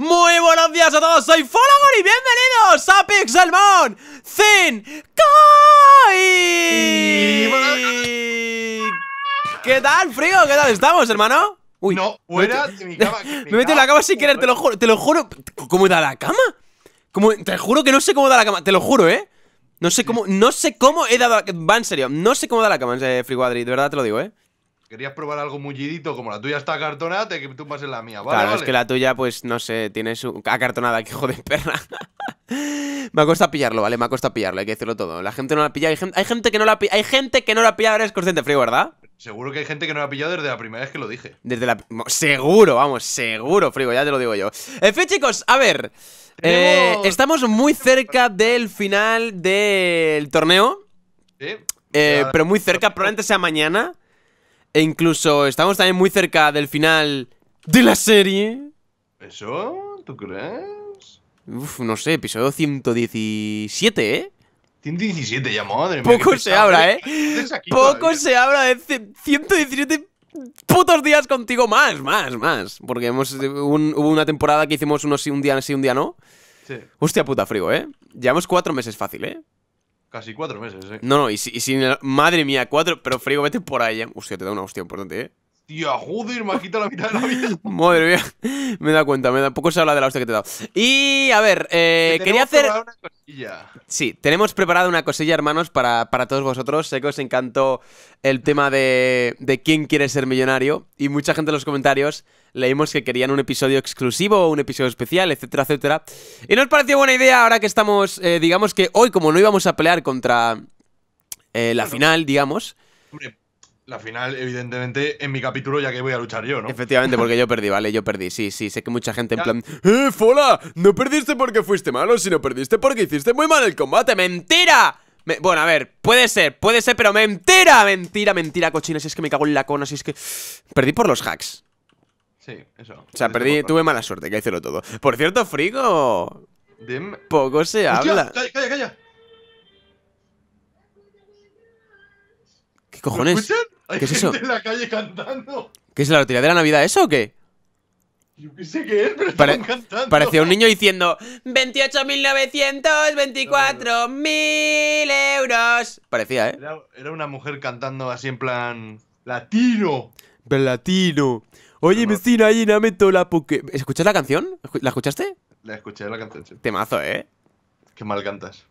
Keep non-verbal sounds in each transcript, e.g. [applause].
Muy buenos días a todos, soy Folagor y bienvenidos a Pixelmon Zen Kai. ¿Qué tal, frío? ¿Qué tal estamos, hermano? Uy, no, fuera de mi cama. Me, he metido en la cama sin querer, te lo juro, te lo juro. ¿Cómo da la cama? ¿Cómo? Te juro que no sé cómo da la cama, te lo juro, ¿eh? No sé cómo, no sé cómo he dado Va, en serio, no sé cómo da la cama, eh, Friguadri, de verdad te lo digo, ¿eh? Querías probar algo mullidito, como la tuya está acartonada, te tú pases la mía, ¿vale? Claro, es que la tuya, pues, no sé, tiene su acartonada, que hijo de perra. [laughs] me ha costado pillarlo, ¿vale? Me ha costado pillarlo, hay que decirlo todo. La gente no la ha pillado, hay gente, hay gente que no la ha pillado, hay gente que no la ha pillado, eres consciente, Frigo, ¿verdad? Seguro que hay gente que no la ha pillado desde la primera vez que lo dije. Desde la... Seguro, vamos, seguro, Frigo, ya te lo digo yo. En fin, chicos, a ver... Eh, estamos muy cerca del final del torneo. Sí. Eh, pero muy cerca, probablemente sea mañana. E incluso estamos también muy cerca del final de la serie. ¿Eso? ¿Tú crees? Uf, no sé, episodio 117, ¿eh? 117 ya, madre mía. Poco se habla, ¿eh? Poco se habla de 117 putos días contigo más, más, más. Porque hemos, hubo una temporada que hicimos unos un día sí, un día no. Sí. Hostia puta, frigo, ¿eh? Llevamos cuatro meses fácil, ¿eh? Casi cuatro meses, eh. No, no, y si, madre mía, cuatro. Pero frigo, vete por ahí. Hostia, te da una hostia importante, eh. Tía, joder, me ha quitado la mitad de la vida. [laughs] Madre mía, me da cuenta, me da poco se habla de la hostia que te he dado. Y a ver, eh, quería hacer. Una cosilla. Sí, tenemos preparado una cosilla, hermanos, para, para, todos vosotros. Sé que os encantó el tema de, de quién quiere ser millonario. Y mucha gente en los comentarios leímos que querían un episodio exclusivo, un episodio especial, etcétera, etcétera. Y nos pareció buena idea ahora que estamos, eh, digamos que hoy, como no íbamos a pelear contra eh, la final, digamos. Hombre, la final, evidentemente, en mi capítulo ya que voy a luchar yo, ¿no? Efectivamente, porque yo perdí, ¿vale? Yo perdí, sí, sí. Sé que mucha gente en plan... ¡Eh, Fola! No perdiste porque fuiste malo, sino perdiste porque hiciste muy mal el combate. ¡Mentira! bueno, a ver, puede ser, puede ser, pero mentira, mentira, mentira, cochina, si es que me cago en la cona, si es que... Perdí por los hacks. Sí, eso. O sea, perdí, tuve mala suerte, que decirlo todo. Por cierto, Frigo... Poco se habla. ¡Calla, calla, calla! ¿Qué cojones? ¿Qué es eso? en la calle cantando. ¿Qué es la lotería de la Navidad eso o qué? Yo qué sé qué es, pero están cantando. Parecía un niño diciendo 28.924.000 euros. Parecía, ¿eh? Era, una mujer cantando así en plan latino. Latino. Oye, vecina, ahí toda la porque... ¿Escuchas la canción? ¿La escuchaste? La escuché la canción, sí. Temazo, ¿eh? Qué mal cantas.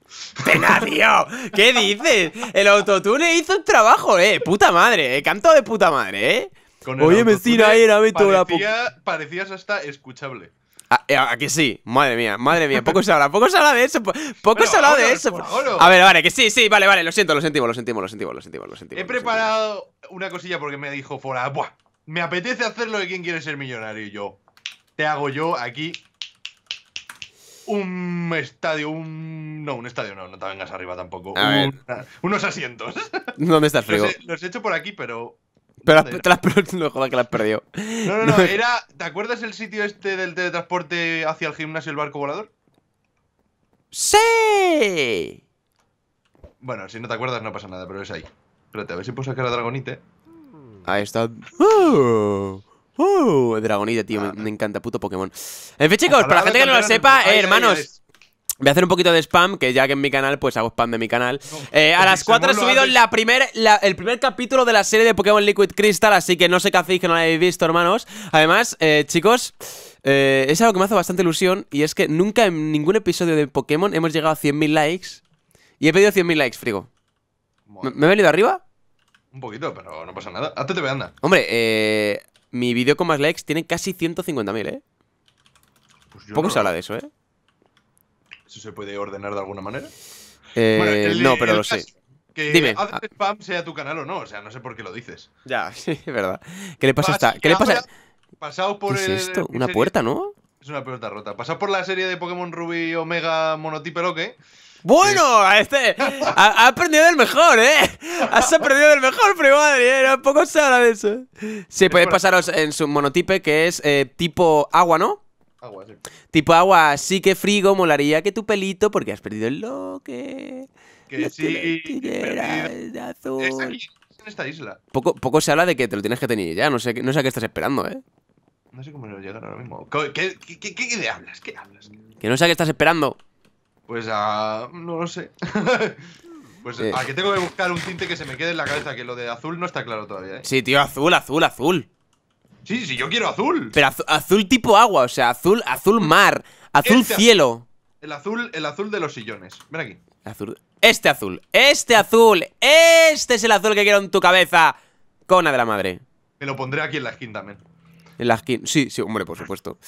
¡Venga, tío! ¿Qué dices? El autotune hizo el trabajo, eh. Puta madre, eh. Canto de puta madre, eh. Oye, vecina, ahí dame toda la Parecías hasta escuchable. ¿A, ah, eh, ¿A, que sí? Madre mía, madre mía, poco se habla, poco se habla de eso, poco se habla de eso. A ver, vale, que sí, sí, vale, vale, lo siento, lo sentimos, lo sentimos, lo sentimos, lo sentimos, lo sentimos. He preparado una cosilla porque me dijo fuera, buah, me apetece hacerlo de quien quiere ser millonario y yo. Te hago yo aquí un estadio, un... No, un estadio no, no te vengas arriba tampoco. Unos asientos. [laughs] ¿Dónde está el frigo? Los he, hecho por aquí, pero... Pero te las, [laughs] no jodas que las has perdido. No, no, no, [laughs] era... ¿Te acuerdas el sitio este del teletransporte hacia el gimnasio el barco volador? ¡Sí! Bueno, si no te acuerdas no pasa nada, pero es ahí. Espérate, a ver si puedo sacar a Dragonite. Ahí está. ¡Oh! ¡Uh! Dragonite, tío, me, encanta, puto Pokémon. En fin, chicos, para la gente que no lo sepa, eh, hermanos. Voy a hacer un poquito de spam, que ya que en mi canal, pues hago spam de mi canal. Eh, a las 4 he subido la primer, el primer capítulo de la serie de Pokémon Liquid Crystal, así que no sé qué hacéis que no lo habéis visto, hermanos. Además, eh, chicos, es algo que me hace bastante ilusión, y es que nunca en ningún episodio de Pokémon hemos llegado a 100.000 likes. Y he pedido 100.000 likes, frigo. ¿Me, he venido arriba? Un poquito, pero no pasa nada. Hazte te anda. Hombre, eh, mi vídeo con más likes tiene casi 150.000, ¿eh? Pues Poco se habla de eso, ¿eh? ¿Eso se puede ordenar de alguna manera? Eh, no, pero lo sé. Que Dime. haces spam sea tu canal o no, o sea, no sé por qué lo dices. Ya, [laughs] sí, es verdad. ¿Qué le pasa a esta? ¿Qué le pasa? Pasado por ¿Qué es esto? Una puerta, ¿no? Es una puerta rota. Pasado por la serie de Pokémon Ruby Omega Monotipe Loque. Bueno, este. Ha, aprendido del mejor, ¿eh? Has aprendido del mejor, pero madre, ¿eh? poco se habla de eso. Sí, podéis pasaros en su monotipe, que es eh, tipo agua, ¿no? Agua, sí. Tipo agua, sí que frigo, molaría que tu pelito, porque has perdido el loque. Que sí. De azul. Es aquí, en esta isla. Poco, poco se habla de que te lo tienes que tener ya, no sé, no sé a qué estás esperando, ¿eh? No sé cómo lo llegar ahora mismo. ¿Qué, qué, qué, qué, qué hablas? ¿Qué hablas? Que no sé a qué estás esperando. Pues a. No lo sé. [laughs] pues Eh. a que tengo que buscar un tinte que se me quede en la cabeza, que lo de azul no está claro todavía, ¿eh? Sí, tío, azul, azul, azul. Sí, sí, yo quiero azul. Pero azu- azul tipo agua, o sea, azul, azul mar, azul Este- cielo. El azul, el azul de los sillones. Ven aquí. Azul. Este azul, este azul, este es el azul que quiero en tu cabeza. Cona de la madre. Me lo pondré aquí en la skin también. En la skin. Sí, sí, hombre, por supuesto.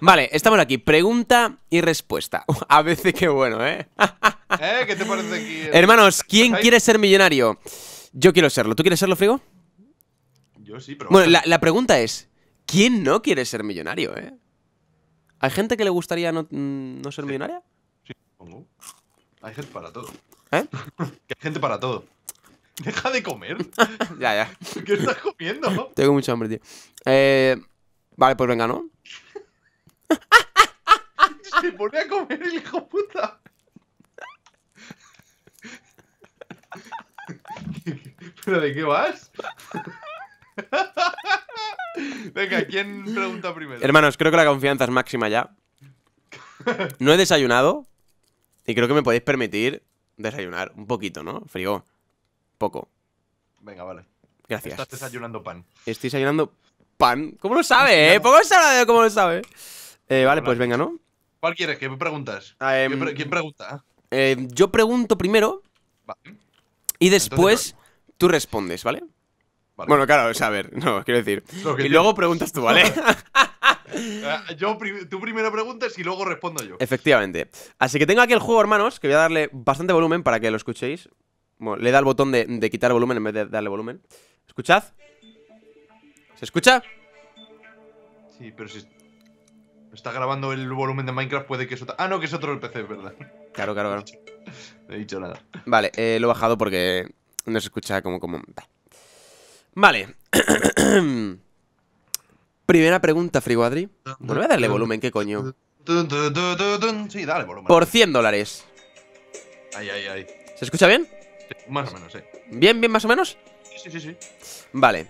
Vale, estamos aquí. Pregunta y respuesta. [laughs] A veces qué bueno, ¿eh? [laughs] ¿Eh? ¿Qué te parece aquí? Hermanos, ¿quién quiere ser millonario? Yo quiero serlo. ¿Tú quieres serlo, Frigo? Yo sí, pero. Bueno, la, la pregunta es: ¿quién no quiere ser millonario, eh? ¿Hay gente que le gustaría no, mm, no ser millonaria? Sí, supongo. Hay gente para todo. ¿Eh? [laughs] Que hay gente para todo. Deja de comer. ya, ya. ¿Qué estás comiendo? Tengo mucha hambre, tío. Eh, vale, pues venga, ¿no? [laughs] Se pone a comer el hijo puta. [laughs] ¿Pero de qué vas? [laughs] Venga, ¿quién pregunta primero? Hermanos, creo que la confianza es máxima ya. No he desayunado. Y creo que me podéis permitir desayunar. Un poquito, ¿no? Frigo. Poco. Venga, vale. Gracias. Estás desayunando pan. Estoy desayunando pan. ¿Cómo lo sabe, eh? Poco sabe cómo lo sabe. Eh, vale, pues venga, ¿no? ¿Cuál quieres? ¿Qué preguntas? Ah, em, ¿Quién, pre- quién pregunta? Eh, yo pregunto primero Vale. y después tú respondes, ¿vale? vale. Bueno, claro, o sea, a ver, [laughs] no, quiero decir. Lo Y luego preguntas tú, ¿vale? Eh, [laughs] yo tú primero preguntas y luego respondo yo. Efectivamente. Así que tengo aquí el juego, hermanos, que voy a darle bastante volumen para que lo escuchéis. Bueno, le da el botón de, de quitar volumen en vez de darle volumen. ¿Escuchad? ¿Se escucha? Sí, pero si está grabando el volumen de Minecraft puede que es otro... Ah, no, que es otro el PC, es verdad. Claro, claro, claro. [laughs] No he dicho nada. Vale, eh, lo he bajado porque no se escucha como... como... Vale. [clears throat] Primera pregunta, Friguadri. Bueno, voy a darle volumen, ¿qué coño? Sí, dale volumen. Por 100 dólares. Ahí, ahí, ahí. ¿Se escucha bien? Sí, más o menos, sí. ¿Bien, bien más o menos? Sí, sí, sí. Vale.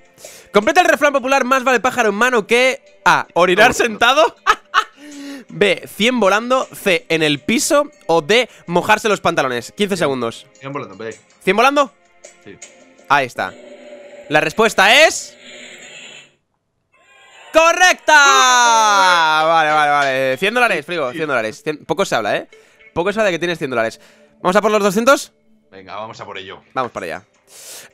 Completa el refrán popular más vale pájaro en mano que A. Orinar sentado. [laughs] B. 100 volando. C. En el piso. O D. Mojarse los pantalones. 15 segundos. Sigan volando, ve. ¿100 volando? Sí. Ahí está. La respuesta es. ¡Correcta! [laughs] Vale, vale, vale. 100 dólares, frigo, 100 dólares. 100 Poco se habla, ¿eh? Poco se habla de que tienes 100 dólares. ¿Vamos a por los 200? Venga, vamos a por ello. Vamos para allá.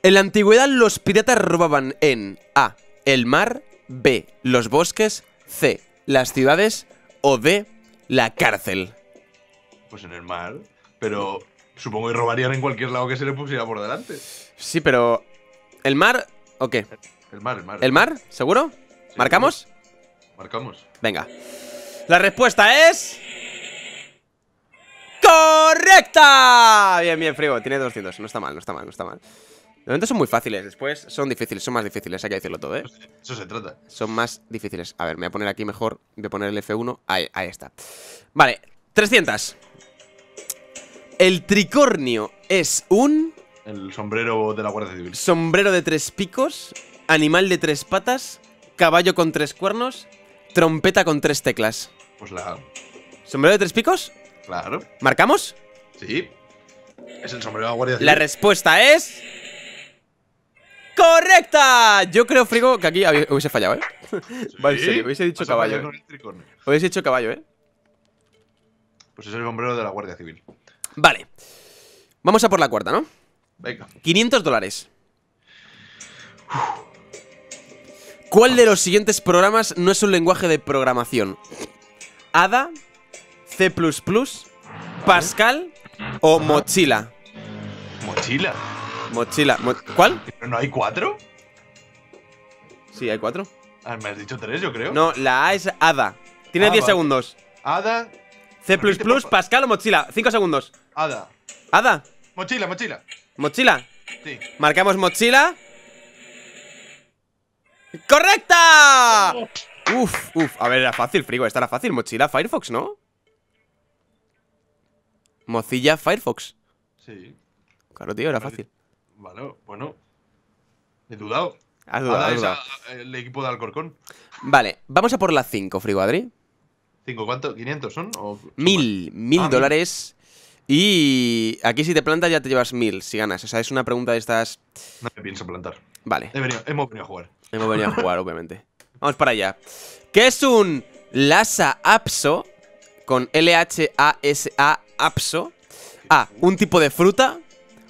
En la antigüedad los piratas robaban en A. El mar. B. Los bosques. C. Las ciudades. O D. La cárcel. Pues en el mar. Pero supongo que robarían en cualquier lado que se le pusiera por delante. Sí, pero... ¿El mar o qué? El mar, el mar. ¿El mar? ¿Seguro? Sí, ¿Marcamos? Marcamos. Venga. La respuesta es. ¡Correcta! Bien, bien, Frigo. Tiene 200. No está mal, no está mal, no está mal. De momento son muy fáciles. Después son difíciles, son más difíciles, hay que decirlo todo, ¿eh? Eso se trata. Son más difíciles. A ver, me voy a poner aquí mejor. Voy a poner el F1. Ahí, ahí está. Vale, 300. El tricornio es un El sombrero de la Guardia Civil. sombrero de tres picos, animal de tres patas, caballo con tres cuernos, trompeta con tres teclas. Pues la. ¿Sombrero de tres picos? Claro. ¿Marcamos? Sí. Es el sombrero de la Guardia Civil. La respuesta es. ¡Correcta! Yo creo, Frigo, que aquí hubiese fallado, ¿eh? Sí. Vale, serio, hubiese dicho caballo, ¿eh? Hubiese dicho caballo, ¿eh? Pues es el sombrero de la Guardia Civil. Vale. Vamos a por la cuarta, ¿no? Venga. 500 dólares. ¿Cuál de los siguientes programas no es un lenguaje de programación? ¿ADA? ¿C++? ¿Pascal? ¿O Mochila? Mochila. Mochila. mo- ¿Cuál? ¿Pero no hay cuatro? Sí, hay cuatro. Ah, me has dicho tres, yo creo. No, la A es ADA. Tiene Ah, 10 vale. segundos. Ada. C++. Pascal o Mochila. 5 segundos. Ada. ADA. Mochila, mochila. Mochila. Sí. Marcamos mochila. ¡Correcta! Uf, uf. A ver, era fácil, frigo. Esta era fácil. Mochila Firefox, ¿no? Mozilla Firefox. Sí. Claro, tío, era fácil. Vale, bueno. He dudado. Has dudado, Ahora has es dudado. a- el equipo de Alcorcón. Vale, vamos a por la 5, Friguadri. ¿Cinco cuánto? ¿500 son? ¿O son Mil, mil Ah, mil. dólares. Y aquí si te plantas ya te llevas mil si ganas. O sea, es una pregunta de estas... No me pienso plantar. Vale, He venido- hemos venido a jugar. hemos venido a [laughs] jugar, obviamente. Vamos para allá. ¿Qué es un Lhasa Apso? Con L-H-A-S-A Apso. A. Un tipo de fruta.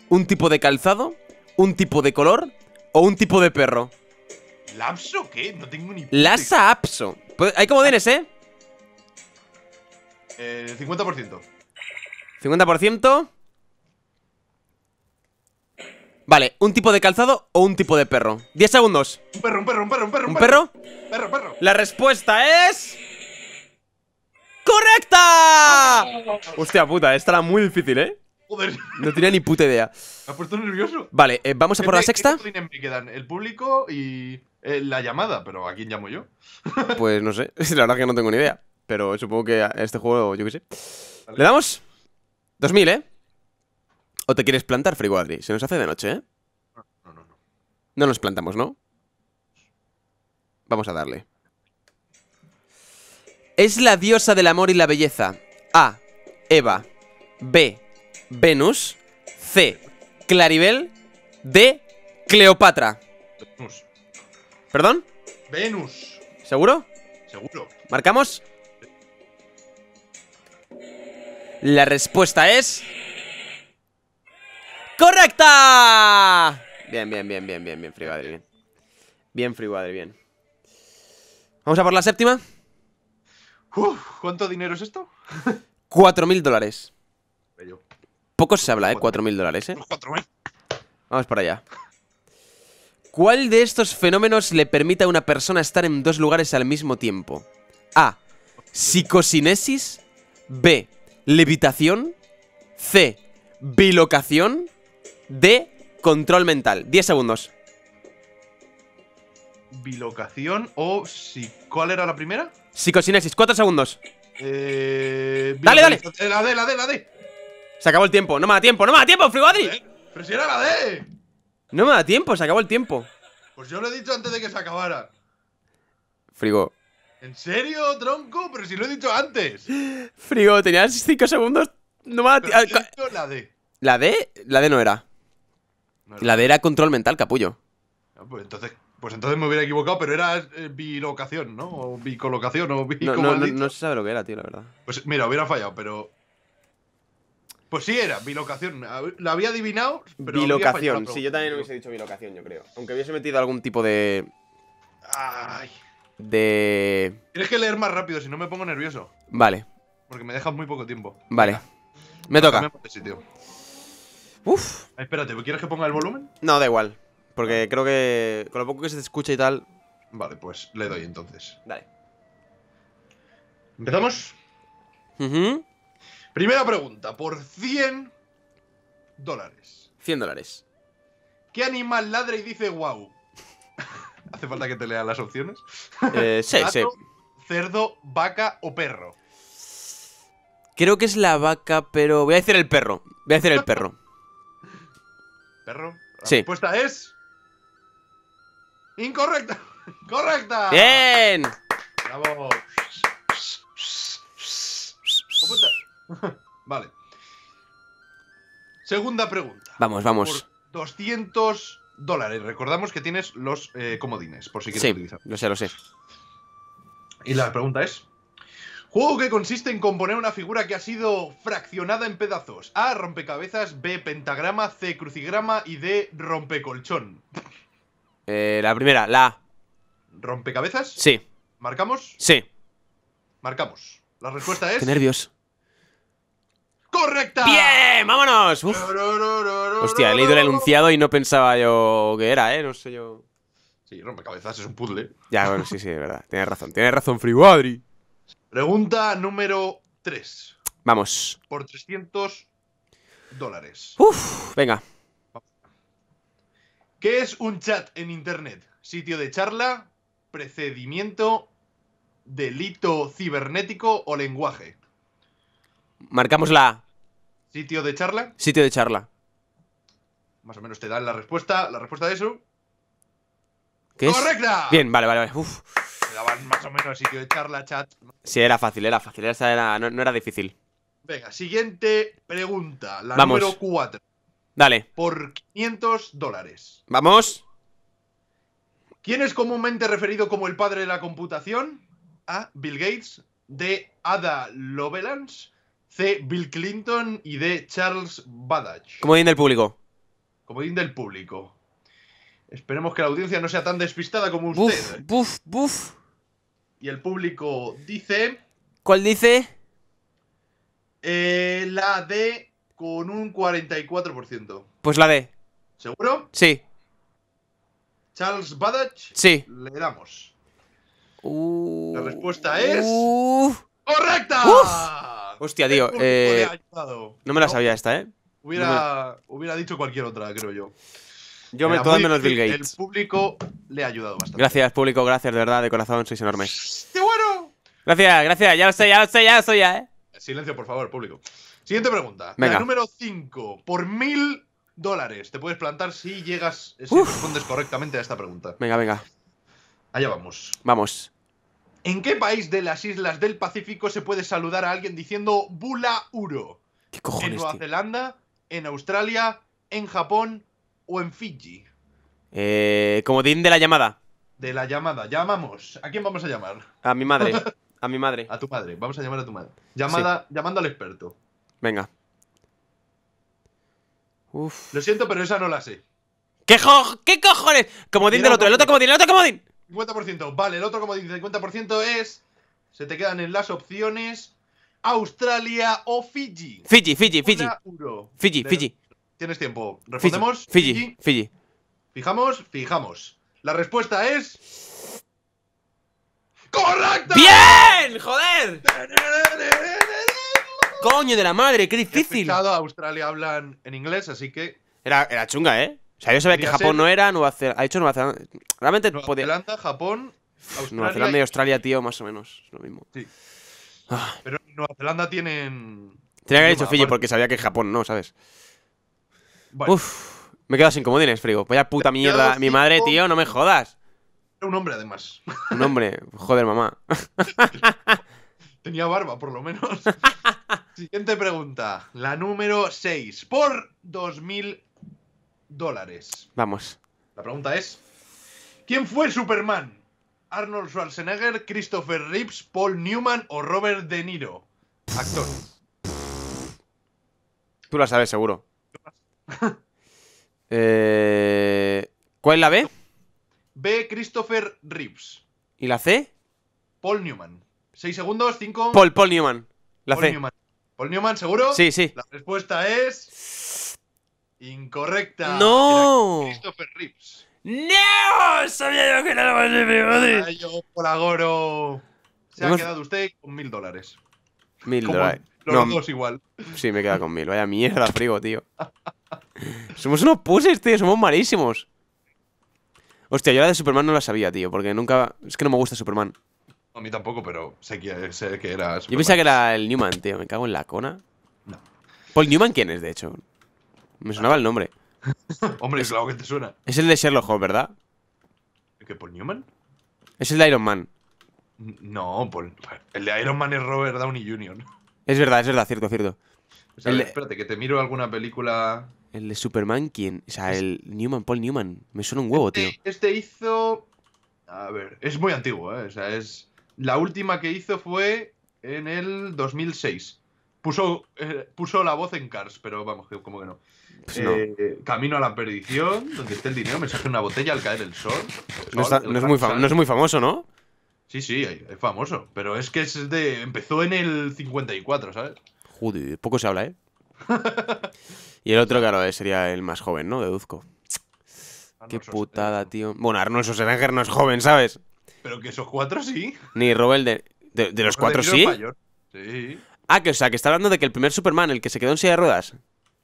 Un tipo de calzado. Un tipo de color. O un tipo de perro. ¿Lapso qué? No tengo ni. Lhasa Apso. Pues, Hay comodines, ¿eh? Eh, 50%. 50%. Vale, un tipo de calzado o un tipo de perro. 10 segundos. Un perro, un perro, un perro, un perro. ¿Un perro? Perro, perro. La respuesta es. ¡Correcta! Hostia puta, esta era muy difícil, ¿eh? Joder, No tenía ni puta idea. me ha puesto nervioso. Vale, eh, vamos a por la ¿Qué- sexta. ¿Qué me quedan? El público y eh, la llamada, pero ¿a quién llamo yo? [laughs] Pues no sé, [laughs] la verdad que no tengo ni idea. Pero supongo que a este juego, yo qué sé. ¿Le damos? 2000, ¿eh? ¿O te quieres plantar, Friguadri? Se nos hace de noche, ¿eh? No, no, no. No nos plantamos, ¿no? Vamos a darle. Es la diosa del amor y la belleza. A. Eva. B. Venus. C. Claribel. D. Cleopatra. Venus. ¿Perdón? Venus. ¿Seguro? Seguro. ¿Marcamos? La respuesta es... ¡Correcta! Bien, bien, bien, bien, bien, bien, Friguadri, bien. Bien, Friguadri, bien. Vamos a por la séptima. Uf, ¿Cuánto dinero es esto? [laughs] 4.000 dólares. Bello. Poco se habla, ¿eh? 4.000 dólares, ¿eh? Los cuatro mil. Vamos para allá. ¿Cuál de estos fenómenos le permite a una persona estar en dos lugares al mismo tiempo? A. Psicosinesis. B. Levitación. C. Bilocación. D. Control mental. 10 segundos. Bilocación o si. ¿Cuál era la primera? Psicosinesis. 4 segundos. Eh, Dale, dale. eh, La D, la D, la D. Se acabó el tiempo. No me da tiempo. No me da tiempo, Frigodri. Eh, Pero si era la D. No me da tiempo. Se acabó el tiempo. Pues yo lo he dicho antes de que se acabara. Frigo. ¿En serio, tronco? Pero si lo he dicho antes. Frigo, tenías 5 segundos. No me da tiempo. la D. La D. La D no era. No era La D era control mental, capullo. Ah, Pues entonces, pues entonces me hubiera equivocado, pero era eh, bilocación, ¿no? O bicolocación, o bi. No, ¿cómo no, no, no se sabe lo que era, tío, la verdad. Pues mira, hubiera fallado, pero. Pues sí era, bilocación. La había adivinado, pero. fallado bilocación. Sí, yo también hubiese dicho bilocación, yo creo. Aunque hubiese metido algún tipo de. Ay. de. Tienes que leer más rápido, si no me pongo nervioso. Vale, Porque me dejas muy poco tiempo. vale. Me toca. Uf. Ah, espérate, ¿quieres que ponga el volumen? No, da igual. Porque creo que con lo poco que se te escucha y tal. Vale, pues le doy entonces. Dale. ¿Empezamos? Primera pregunta, por 100 dólares. 100 dólares. ¿Qué animal ladra y dice wow? [laughs] ¿Hace falta que te lea las opciones? Eh, sí, sí. Cerdo, vaca o perro. Creo que es la vaca, pero. Voy a decir el perro. Voy a decir el perro. [laughs] ¿Perro? La Sí. respuesta es. Incorrecta. [laughs] Correcta. ¡Bien! Bravo. [laughs] Vale. Segunda pregunta. Vamos, vamos. Por 200 dólares. Recordamos que tienes los eh, comodines, por si quieres Sí, utilizar. lo sé, lo sé. Y la pregunta es: Juego que consiste en componer una figura que ha sido fraccionada en pedazos. A. Rompecabezas. B. Pentagrama. C. Crucigrama. Y D. Rompecolchón. Eh, la primera, la A. ¿Rompecabezas? Sí, ¿Marcamos? sí. Marcamos. La respuesta es. Qué nervios. ¡Correcta! ¡Bien! ¡Vámonos! Uf. Hostia, he leído el enunciado y no pensaba yo que era, ¿eh? No sé yo. Sí, rompecabezas es un puzzle. Ya, bueno, sí, sí, de verdad. Tienes razón. Tienes razón, Friguadri. Pregunta número 3. Vamos. Por 300 dólares. Uf, venga. ¿Qué es un chat en internet? ¿Sitio de charla? ¿Procedimiento? ¿Delito cibernético o lenguaje? Marcamos la. ¿Sitio de charla? Sitio de charla. Más o menos te dan la respuesta. La respuesta de eso. ¿Qué es? ¡Correcta! Bien, vale, vale, vale. Uf. Me daban más o menos sitio de charla, chat. Sí, era fácil, era fácil. Era, no, no era difícil. Venga, siguiente pregunta. La Vamos. número 4. Dale. Por 500 dólares. Vamos. ¿Quién es comúnmente referido como el padre de la computación? A. Bill Gates. D. Ada Lovelace. C. Bill Clinton. Y D. Charles Babbage. Como del público. Comodín del público. Esperemos que la audiencia no sea tan despistada como Buf, usted. buf, buf. Y el público dice ¿Cuál dice? eh, la D con un 44%. Pues la D. ¿Seguro? Sí, Charles Babbage. sí. Le damos. Uh, La respuesta es- Uf. ¡Correcta! Hostia, El tío, eh. No me la sabía esta, ¿eh? Hubiera, hubiera dicho cualquier otra, creo yo. Yo me muy menos Bill. Gates. El público le ha ayudado bastante. Gracias, público, gracias, de verdad, de corazón, sois enormes. ¡Qué bueno! Gracias, gracias, ya lo sé, ya lo sé, ya lo sé, ya, ¿eh? Silencio, por favor, público. Siguiente pregunta. Venga. La número 5. Por mil dólares te puedes plantar si llegas, si Uf. respondes correctamente a esta pregunta. Venga, venga, Allá vamos. vamos. ¿En qué país de las islas del Pacífico se puede saludar a alguien diciendo Bula Uro? ¿Qué ¿En cojones, Nueva tío? Zelanda? ¿En Australia? ¿En Japón? ¿O en Fiji? Eh, comodín de la llamada. De la llamada. Llamamos. ¿A quién vamos a llamar? A mi madre, [laughs] a mi madre. A tu madre. Vamos a llamar a tu madre. Llamada, Llamando al experto. Venga. Uf. Lo siento, pero esa no la sé. ¿Qué, jo- ¿Qué cojones? Comodín del otro, el otro comodín, el otro comodín. 50%. Vale, el otro como dice 50% es... Se te quedan en las opciones... Australia o Fiji. Fiji, Fiji, Fiji. Fiji, De- Fiji. Tienes tiempo. Fiji, ¿Respondemos? Fiji, Fiji. Fijamos, fijamos. La respuesta es. [laughs] ¡Correcta! ¡Bien! ¡Joder! Coño de la madre, qué He difícil. escuchado, Australia hablan en inglés, así que. Era, era chunga, ¿eh? O sea, yo sabía que Japón ser- no era, Nueva Zelanda. Ha dicho Nueva Zelanda. Realmente Nueva podía. Zelanda, Japón, Australia. Nueva Zelanda y Australia, tío, más o menos. Es lo mismo. Sí. Ah, Pero en Nueva Zelanda tienen. tenía que haber dicho Fiji porque sabía que Japón no, ¿sabes? Bueno, Uf, me he quedado sin comodines, frigo. Vaya puta mierda. Mi madre, cinco. tío, no me jodas. era un hombre además. Un hombre, joder, mamá. [laughs] Tenía barba, por lo menos. [laughs] Siguiente pregunta. La número 6. Por 2.000 dólares. Vamos. La pregunta es: ¿Quién fue Superman? ¿Arnold Schwarzenegger, Christopher Reeves, Paul Newman o Robert De Niro? Actor. Tú la sabes, seguro. [laughs] eh, ¿Cuál es la B? B. Christopher Reeves. ¿Y la C? Paul Newman. 6 segundos, 5. Paul, Paul Newman. La Paul C. Newman. Paul Newman, ¿seguro? Sí, sí. La respuesta es. Incorrecta. ¡No! Era Christopher Reeves. ¡No! Sabía yo que era más de Polagoro. Se ha quedado usted con mil dólares. Mil dólares. Los No, dos igual. sí, me queda con mil. Vaya mierda, frigo, tío. [laughs] somos unos puses, tío. Somos malísimos. Hostia, yo la de Superman no la sabía, tío. Porque nunca. Es que no me gusta Superman. A mí tampoco, pero sé que, sé que era. Yo pensaba que era el Newman, tío. Me cago en la cona. No. Paul Newman, ¿quién es, de hecho? Me sonaba el nombre. [laughs] Hombre, claro que te suena. Es el de Sherlock Holmes, ¿verdad? ¿Qué, Paul Newman? Es el de Iron Man. No, Paul. El de Iron Man es Robert Downey Jr. Es verdad, es verdad, cierto, cierto. O sea, El de- Espérate, que te miro alguna película. El de Superman, ¿quién? O sea, el Newman, Paul Newman. Me suena un huevo, tío. Este, este hizo. A ver, es muy antiguo, ¿eh? O sea, es. La última que hizo fue en el 2006. Puso, eh, puso la voz en Cars, pero vamos, que como que no. Pues no. Eh, Camino a la perdición, donde esté el dinero, mensaje en una botella al caer el sol. No, Sol, está- el no es muy no es famoso, ¿no? Sí, sí, es famoso. Pero es que es de. Empezó en el 54, ¿sabes? Joder, poco se habla, ¿eh? [laughs] y el otro, claro, sería el más joven, ¿no? Deduzco. Qué putada, tío. Bueno, Arnold Schwarzenegger no es joven, ¿sabes? Pero que esos cuatro sí. Ni Robert de... ¿De, de los cuatro sí? es mayor. Sí. Ah, que o sea, que está hablando de que el primer Superman, el que se quedó en silla de ruedas.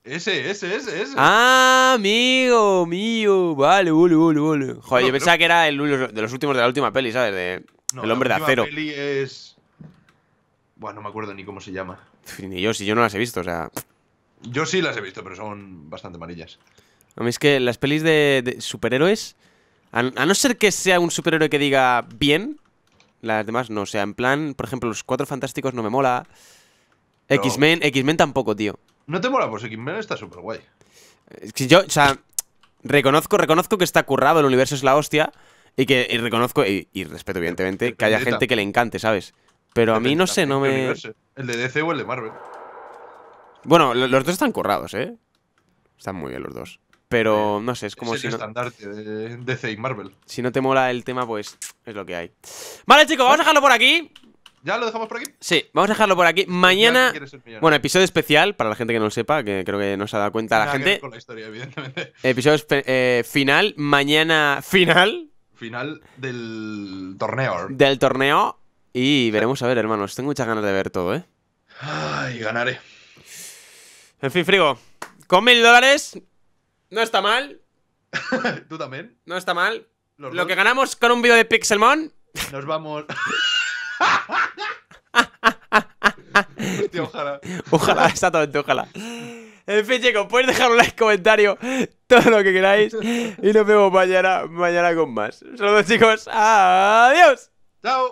Ese, ese, ese, ese. Ah, amigo, mío. Vale, vale, vale, vale. Joder, No, yo pero- pensaba que era el, de los últimos de la última peli, ¿sabes? De No, El la hombre de última acero. peli es. Bueno, no me acuerdo ni cómo se llama. Ni yo, si yo no las he visto, o sea. Yo sí las he visto, pero son bastante amarillas. A mí es que las pelis de, de superhéroes. A, no ser que sea un superhéroe que diga bien, las demás no. O sea, en plan, por ejemplo, los cuatro fantásticos no me mola. X-Men, X-Men tampoco, tío. ¿No te mola? Pues X-Men está súper guay. Si yo, o sea, reconozco, reconozco que está currado, el universo es la hostia. Y que reconozco, y, respeto, evidentemente, que haya gente que le encante, ¿sabes? Pero a mí no sé, no me. ¿El de DC o el de Marvel? Bueno, los dos están currados, ¿eh? Están muy bien los dos. Pero no sé, es como es el si. estandarte de DC y Marvel. Si no te mola el tema, pues es lo que hay. Vale, chicos, vamos a dejarlo por aquí. ¿Ya lo dejamos por aquí? Sí, vamos a dejarlo por aquí. Mañana. Bueno, episodio especial, para la gente que no lo sepa, que creo que no se ha dado cuenta la gente. con la historia, evidentemente. [laughs] Episodio eh, final. Mañana final. Final del torneo. Del torneo. Y veremos a ver, hermanos. Tengo muchas ganas de ver todo, ¿eh? Ay, ganaré. En fin, Frigo. Con mil dólares. No está mal. [laughs] ¿Tú también? No está mal. Lo que ganamos con un vídeo de Pixelmon. Nos vamos. [laughs] ojalá. Ojalá, exactamente, ojalá. En fin, chicos, podéis dejar un like, comentario, todo lo que queráis. Y nos vemos mañana, mañana con más. Saludos, chicos. Adiós. Chao.